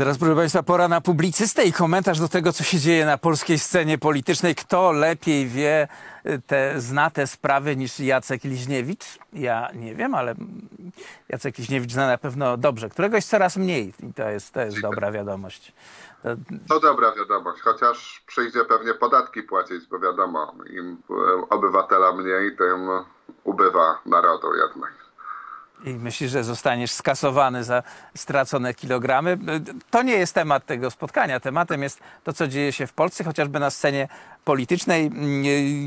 teraz, proszę Państwa, pora na publicystę i komentarz do tego, co się dzieje na polskiej scenie politycznej. Kto lepiej wie y, te, zna te sprawy niż Jacek Liźniewicz? Ja nie wiem, ale Jacek Liźniewicz zna na pewno dobrze. Któregoś coraz mniej i to jest, to jest dobra wiadomość. To... to dobra wiadomość, chociaż przyjdzie pewnie podatki płacić, bo wiadomo, im obywatela mniej, tym ubywa narodu jednak i myślisz, że zostaniesz skasowany za stracone kilogramy. To nie jest temat tego spotkania. Tematem jest to, co dzieje się w Polsce, chociażby na scenie politycznej.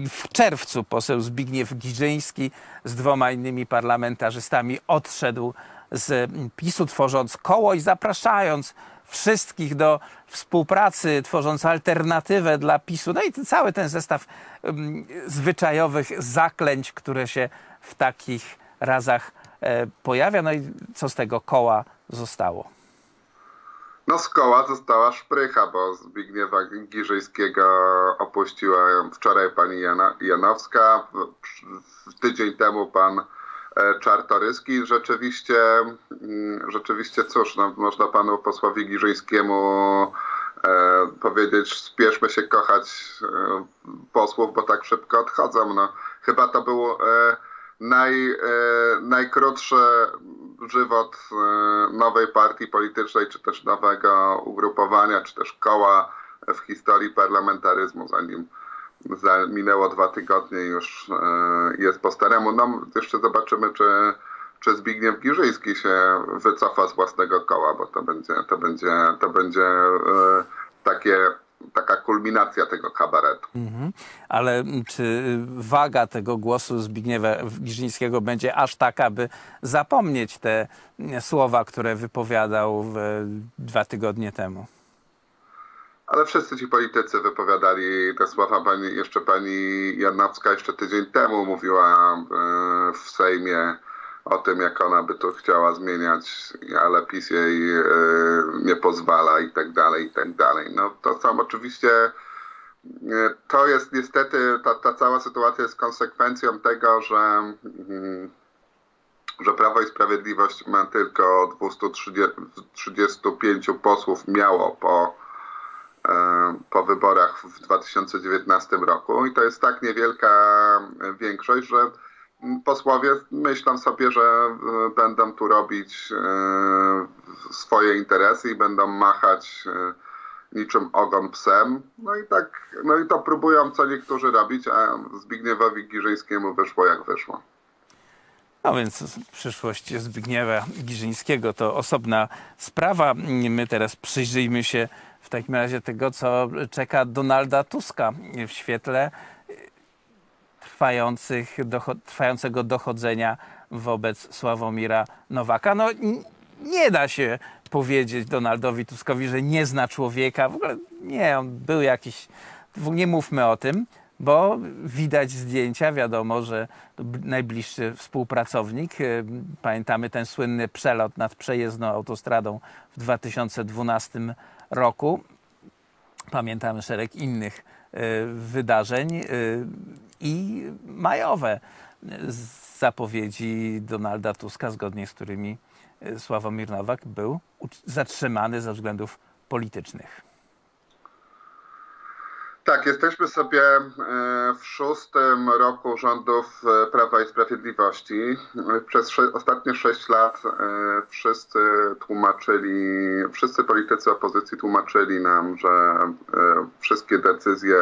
W czerwcu poseł Zbigniew Giżyński z dwoma innymi parlamentarzystami odszedł z PiSu, tworząc koło i zapraszając wszystkich do współpracy, tworząc alternatywę dla PiSu. No i cały ten zestaw zwyczajowych zaklęć, które się w takich razach pojawia. No i co z tego koła zostało? No z koła została szprycha, bo Zbigniewa Giżyjskiego opuściła wczoraj pani Janowska, tydzień temu pan e, Czartoryski. Rzeczywiście, mm, rzeczywiście cóż, no, można panu posłowi Giżyjskiemu e, powiedzieć, spieszmy się kochać e, posłów, bo tak szybko odchodzą. No, chyba to było e, naj, e, najkrótszy żywot e, nowej partii politycznej, czy też nowego ugrupowania, czy też koła w historii parlamentaryzmu, zanim minęło dwa tygodnie już e, jest po staremu. No, jeszcze zobaczymy, czy, czy Zbigniew Giżyński się wycofa z własnego koła, bo to będzie, to będzie, to będzie takie taka kulminacja tego kabaretu. Mhm. Ale czy waga tego głosu Zbigniewa Giżyńskiego będzie aż taka, by zapomnieć te słowa, które wypowiadał dwa tygodnie temu? Ale wszyscy ci politycy wypowiadali te słowa. Pani, jeszcze pani Janowska jeszcze tydzień temu mówiła e, w Sejmie o tym, jak ona by to chciała zmieniać, ale PiS jej e, nie pozwala i tak dalej, i tak dalej. No to są oczywiście, e, to jest niestety, ta, ta cała sytuacja jest konsekwencją tego, że, mm, że Prawo i Sprawiedliwość ma tylko 235 posłów miało po, e, po wyborach w 2019 roku i to jest tak niewielka większość, że posłowie myślą sobie, że e, będą tu robić e, swoje interesy i będą machać e, niczym ogon psem. No i tak, no i to próbują co niektórzy robić, a Zbigniewowi Giżyńskiemu wyszło jak wyszło. No więc przyszłość Zbigniewa Giżyńskiego to osobna sprawa. My teraz przyjrzyjmy się w takim razie tego, co czeka Donalda Tuska w świetle trwających, trwającego dochodzenia wobec Sławomira Nowaka. No nie da się powiedzieć Donaldowi Tuskowi, że nie zna człowieka. W ogóle nie, on był jakiś... Nie mówmy o tym, bo widać zdjęcia, wiadomo, że najbliższy współpracownik, e, pamiętamy ten słynny przelot nad przejezdną autostradą w 2012 roku. Pamiętamy szereg innych wydarzeń. E, i majowe zapowiedzi Donalda Tuska, zgodnie z którymi e, Sławomir Nowak był zatrzymany ze względów politycznych. Tak, jesteśmy sobie e, w szóstym roku rządów e, Prawa i Sprawiedliwości. Przez ostatnie sześć lat e, wszyscy tłumaczyli, wszyscy politycy opozycji tłumaczyli nam, że wszystkie decyzje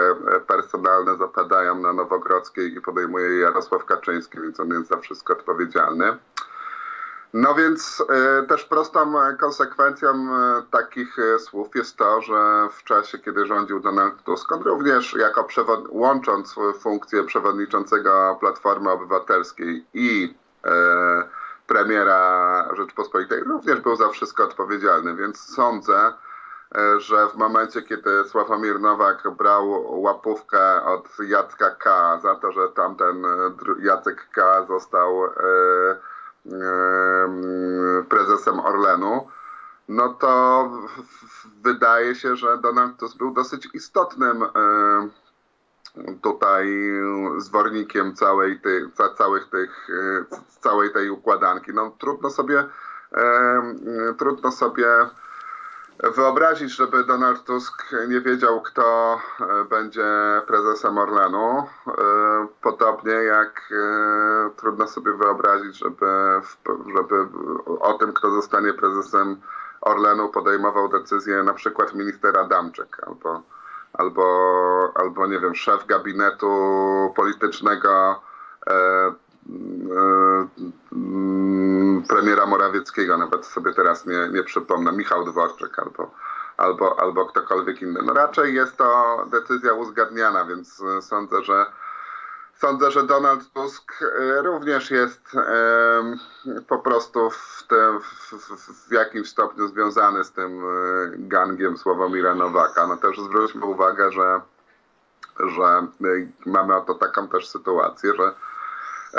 personalne zapadają na Nowogrodzkiej i podejmuje je Jarosław Kaczyński, więc on jest za wszystko odpowiedzialny. No więc y, też prostą konsekwencją y, takich słów jest to, że w czasie, kiedy rządził Donald Tusk, on również jako łącząc funkcję przewodniczącego Platformy Obywatelskiej i premiera Rzeczpospolitej, również był za wszystko odpowiedzialny, więc sądzę, że w momencie, kiedy Sławomir Nowak brał łapówkę od Jacka K. za to, że tamten Jacek K. został prezesem Orlenu, no to wydaje się, że Donald Tusk był dosyć istotnym tutaj zwornikiem całej tej, całych tych, całej tej układanki. No trudno sobie trudno sobie wyobrazić, żeby Donald Tusk nie wiedział, kto e, będzie prezesem Orlenu. E, podobnie jak e, trudno sobie wyobrazić, żeby, żeby o tym, kto zostanie prezesem Orlenu podejmował decyzję na przykład minister Adamczyk albo, albo, albo nie wiem, szef gabinetu politycznego premiera Morawieckiego, nawet sobie teraz nie, nie przypomnę, Michał Dworczyk albo, albo, albo ktokolwiek inny. No raczej jest to decyzja uzgadniana, więc e, sądzę, że Sądzę, że Donald Tusk e, również jest po prostu w, te, w, jakimś stopniu związany z tym e, gangiem Sławomira Nowaka. No też zwróćmy uwagę, że, że mamy oto taką też sytuację, że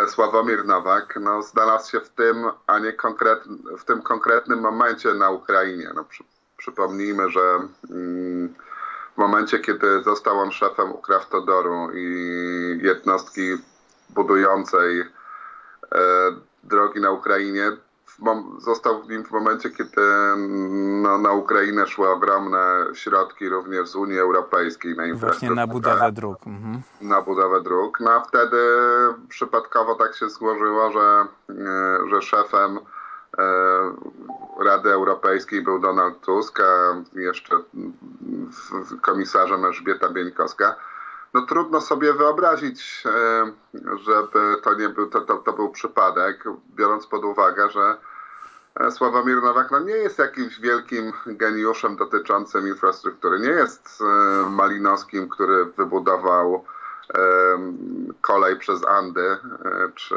Sławomir Nowak no, znalazł się w tym, a nie konkret, w tym konkretnym momencie na Ukrainie. No, przy, przypomnijmy, że mm, w momencie, kiedy został on szefem Ukrawtodoru i jednostki budującej e, drogi na Ukrainie, został w nim w momencie, kiedy no, na Ukrainę szły ogromne środki również z Unii Europejskiej na Właśnie na budowę dróg. Mhm. Na budowę dróg. No a wtedy przypadkowo tak się złożyło, że, e, że szefem e, Rady Europejskiej był Donald Tusk, a jeszcze komisarzem Elżbieta Bieńkowska. No trudno sobie wyobrazić, e, żeby to nie był, to, to, to był przypadek, biorąc pod uwagę, że E, Sławomir Nowak no nie jest jakimś wielkim geniuszem dotyczącym infrastruktury. Nie jest e, Malinowskim, który wybudował kolej przez Andy, czy,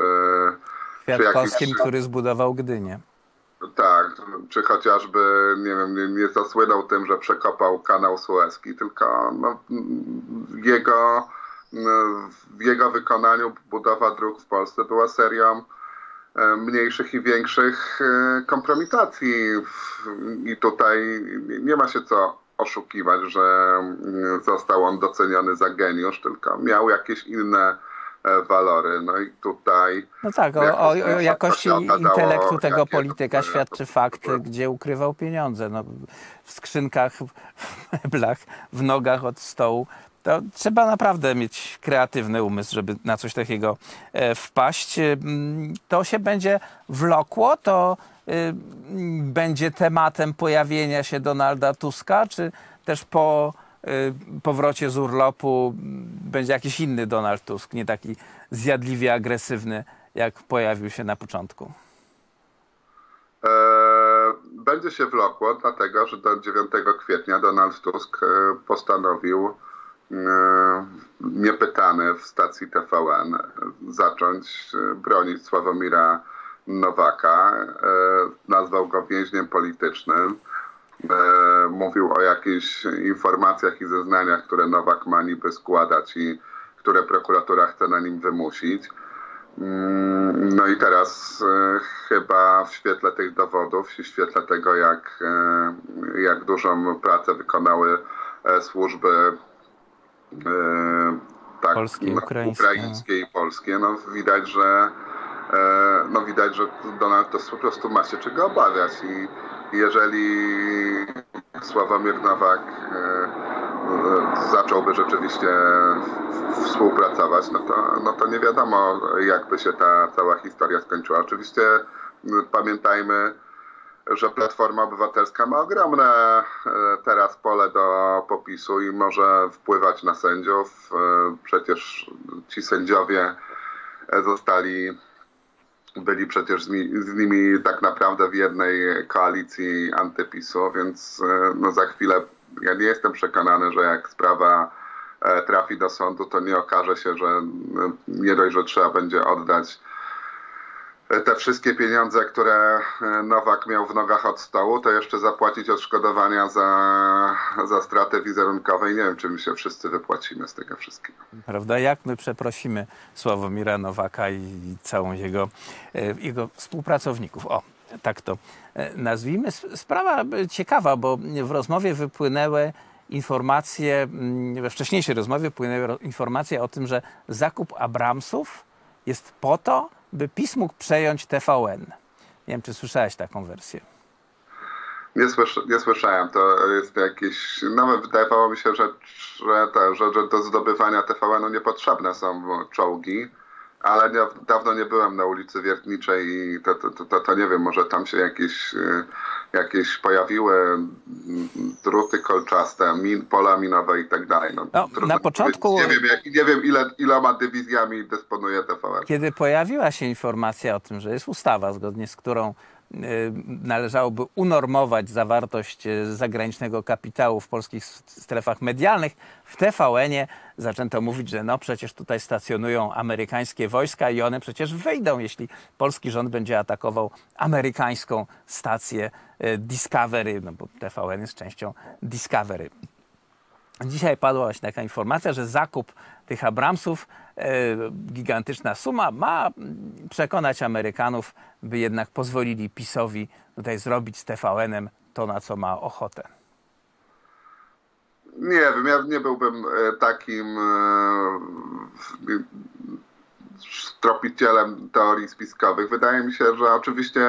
Kwiatkowskim, czy który zbudował Gdynię. Tak, czy chociażby, nie wiem, nie, nie zasłynął tym, że przekopał kanał Suezki, tylko no, jego, w jego wykonaniu budowa dróg w Polsce była serią E, mniejszych i większych e, kompromitacji. I tutaj nie ma się co oszukiwać, że został on doceniony za geniusz, tylko miał jakieś inne e, walory. No i tutaj. No tak, o, o, o jakości intelektu tego polityka świadczy fakt, gdzie ukrywał pieniądze. No, w skrzynkach, w meblach, w nogach od stołu to trzeba naprawdę mieć kreatywny umysł, żeby na coś takiego e, wpaść. E, to się będzie wlokło, to e, będzie tematem pojawienia się Donalda Tuska, czy też po powrocie z urlopu będzie jakiś inny Donald Tusk, nie taki zjadliwie agresywny, jak pojawił się na początku? Będzie się wlokło, dlatego że do 9 kwietnia Donald Tusk postanowił niepytany w stacji TVN zacząć e, bronić Sławomira Nowaka. E, nazwał go więźniem politycznym. Mówił o jakichś informacjach i zeznaniach, które Nowak ma niby składać i które prokuratura chce na nim wymusić. Mm, no i teraz chyba w świetle tych dowodów, w świetle tego, jak, jak dużą pracę wykonały służby e, tak, polskie, no, ukraińskie. ukraińskie i polskie, no widać, że e, no widać, że Donald Tusk po prostu ma się czego obawiać i jeżeli Sławomir Nowak e, e, zacząłby rzeczywiście współpracować, no to, no to nie wiadomo, jakby się ta cała historia skończyła. Oczywiście pamiętajmy, że Platforma Obywatelska ma ogromne e, teraz pole do popisu i może wpływać na sędziów. E, przecież ci sędziowie zostali, byli przecież z, mi, z nimi tak naprawdę w jednej koalicji antypisu, więc e, no za chwilę ja nie jestem przekonany, że jak sprawa trafi do sądu, to nie okaże się, że nie dość, że trzeba będzie oddać te wszystkie pieniądze, które e, Nowak miał w nogach od stołu, to jeszcze zapłacić odszkodowania za, za stratę wizerunkowe i nie wiem, czy my się wszyscy wypłacimy z tego wszystkiego. Prawda? Jak my przeprosimy Sławomira Nowaka i całą jego, e, jego współpracowników. O, tak to e, nazwijmy. Sprawa ciekawa, bo w rozmowie wypłynęły informacje, mm, we wcześniejszej rozmowie wypłynęły informacje o tym, że zakup Abramsów jest po to, by PiS mógł przejąć TVN. Nie wiem, czy słyszałeś taką wersję. Nie, nie słyszałem, to jest jakieś, nawet wydawało mi się, że, że, że, że do zdobywania TVN-u niepotrzebne są czołgi, ale nie, dawno nie byłem na ulicy Wiertniczej i to, to, to, to nie wiem, może tam się jakieś, y, jakieś pojawiły druty kolczaste, min, pola minowe i tak dalej. No, no na początku... Nie wiem, nie wiem ile, iloma dywizjami dysponuje TVN. Kiedy pojawiła się informacja o tym, że jest ustawa, zgodnie z którą należałoby unormować zawartość y, zagranicznego kapitału w polskich strefach medialnych. W TVN-ie zaczęto mówić, że no przecież tutaj stacjonują amerykańskie wojska i one przecież wyjdą, jeśli polski rząd będzie atakował amerykańską stację y, Discovery, no bo TVN jest częścią Discovery. Dzisiaj padła właśnie taka informacja, że zakup tych Abramsów, e, gigantyczna suma, ma przekonać Amerykanów, by jednak pozwolili PiSowi tutaj zrobić z TVN-em to, na co ma ochotę. Nie wiem, ja nie byłbym e, takim e, tropicielem teorii spiskowych. Wydaje mi się, że oczywiście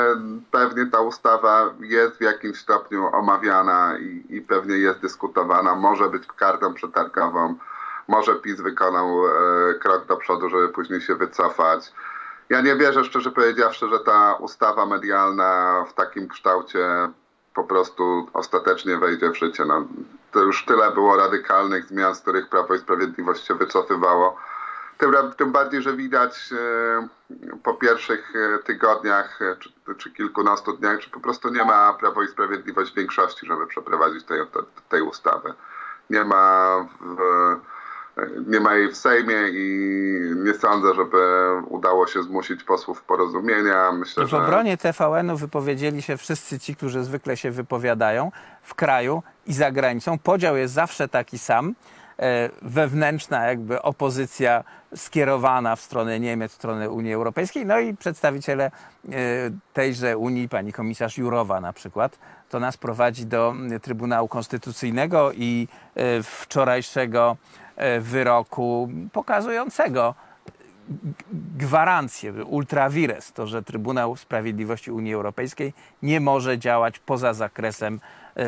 pewnie ta ustawa jest w jakimś stopniu omawiana i, i pewnie jest dyskutowana, może być kartą przetargową, może PiS wykonał e, krok do przodu, żeby później się wycofać. Ja nie wierzę, szczerze powiedziawszy, że ta ustawa medialna w takim kształcie po prostu ostatecznie wejdzie w życie. No, to już tyle było radykalnych zmian, z których Prawo i Sprawiedliwość się wycofywało tym, tym bardziej, że widać e, po pierwszych e, tygodniach e, czy, czy kilkunastu dniach, że po prostu nie ma Prawo i Sprawiedliwość większości, żeby przeprowadzić tej, tej ustawy. Nie ma, w, nie ma jej w Sejmie i nie sądzę, żeby udało się zmusić posłów porozumienia. Myślę, w obronie. TVN-u wypowiedzieli się wszyscy ci, którzy zwykle się wypowiadają w kraju i za granicą. Podział jest zawsze taki sam. E, wewnętrzna jakby opozycja skierowana w stronę Niemiec, w stronę Unii Europejskiej, no i przedstawiciele e, tejże Unii, pani komisarz Jurowa na przykład, to nas prowadzi do Trybunału Konstytucyjnego i e, wczorajszego wyroku pokazującego gwarancję, ultra vires, to, że Trybunał Sprawiedliwości Unii Europejskiej nie może działać poza zakresem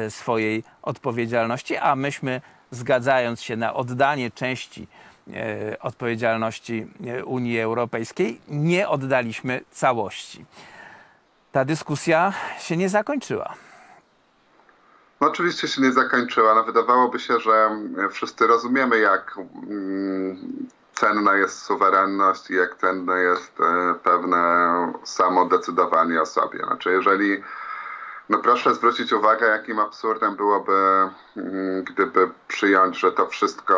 swojej odpowiedzialności, a myśmy zgadzając się na oddanie części e, odpowiedzialności e, Unii Europejskiej, nie oddaliśmy całości. Ta dyskusja się nie zakończyła. No oczywiście się nie zakończyła. No wydawałoby się, że wszyscy rozumiemy, jak mm, cenna jest suwerenność i jak cenne jest e, pewne samodecydowanie o sobie. Znaczy, jeżeli no proszę zwrócić uwagę, jakim absurdem byłoby, mm, gdyby przyjąć, że to wszystko,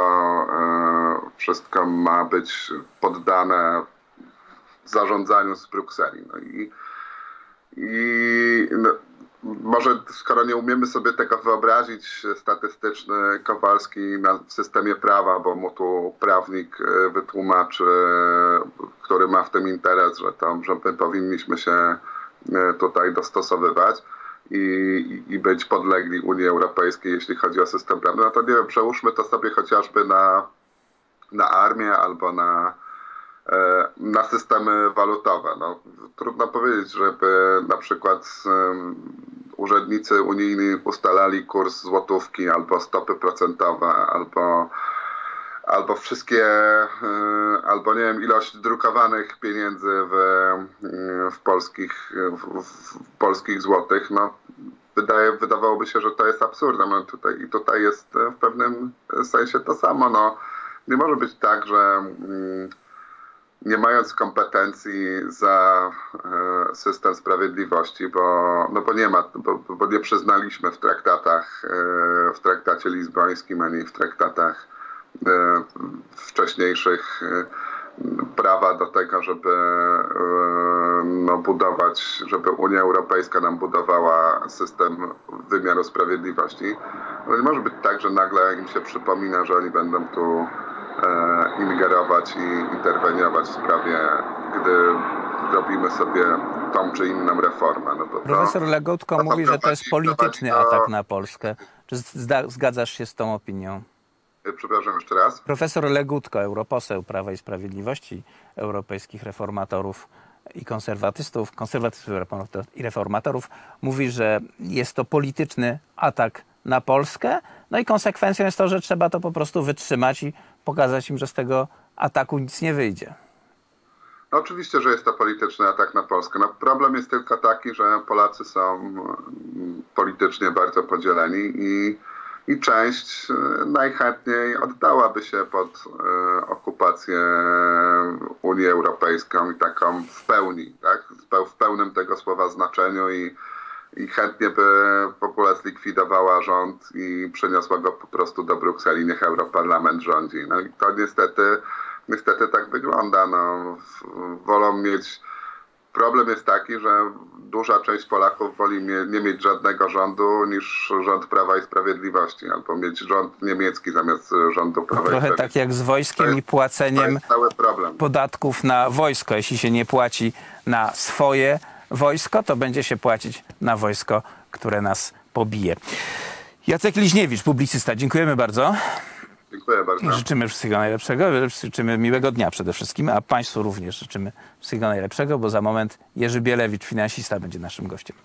e, wszystko ma być poddane zarządzaniu z Brukseli. No i, i no, może skoro nie umiemy sobie tego wyobrazić, statystyczny Kowalski na, w systemie prawa, bo mu tu prawnik e, wytłumaczy, który ma w tym interes, że, to, że my powinniśmy się e, tutaj dostosowywać i, i być podlegli Unii Europejskiej, jeśli chodzi o system prawny, no to nie wiem, przełóżmy to sobie chociażby na, na armię albo na, e, na systemy walutowe. No, trudno powiedzieć, żeby na przykład urzędnicy unijni ustalali kurs złotówki albo stopy procentowe, albo albo wszystkie, e, albo nie wiem, ilość drukowanych pieniędzy w, w, polskich, w, w polskich złotych, no wydaje, wydawałoby się, że to jest absurdem. No tutaj, I tutaj jest w pewnym sensie to samo. No, nie może być tak, że mm, nie mając kompetencji za e, system sprawiedliwości, bo, no bo nie ma, bo, bo nie przyznaliśmy w traktatach, e, w traktacie lizbońskim ani w traktatach E, wcześniejszych e, prawa do tego, żeby e, no, budować, żeby Unia Europejska nam budowała system wymiaru sprawiedliwości. No nie może być tak, że nagle im się przypomina, że oni będą tu ingerować i interweniować w sprawie, gdy robimy sobie tą czy inną reformę. No to, Profesor Legutko mówi, że to jest polityczny atak na Polskę. Czy zgadzasz się z tą opinią? E, przepraszam jeszcze raz. Profesor Legutko, europoseł Prawa i Sprawiedliwości, europejskich reformatorów, i konserwatystów, konserwatystów i reformatorów mówi, że jest to polityczny atak na Polskę. No i konsekwencją jest to, że trzeba to po prostu wytrzymać i pokazać im, że z tego ataku nic nie wyjdzie. No oczywiście, że jest to polityczny atak na Polskę. No problem jest tylko taki, że Polacy są mm, politycznie bardzo podzieleni i, i część e, najchętniej oddałaby się pod e, okupację Unii Europejską i taką w pełni, tak? w pełnym tego słowa znaczeniu i, i chętnie by w ogóle zlikwidowała rząd i przeniosła go po prostu do Brukseli, niech Europarlament rządzi. No i to niestety niestety tak wygląda. No, wolą mieć. Problem jest taki, że duża część Polaków woli nie mieć żadnego rządu niż rząd Prawa i Sprawiedliwości, albo mieć rząd niemiecki zamiast rządu Prawa Trochę i Sprawiedliwości. tak jak z wojskiem jest, i płaceniem podatków na wojsko. Jeśli się nie płaci na swoje wojsko, to będzie się płacić na wojsko, które nas pobije. Jacek Liźniewicz, publicysta. Dziękujemy bardzo. Dziękuję Życzymy wszystkiego najlepszego, życzymy miłego dnia przede wszystkim, a Państwu również życzymy wszystkiego najlepszego, bo za moment Jerzy Bielewicz, finansista, będzie naszym gościem.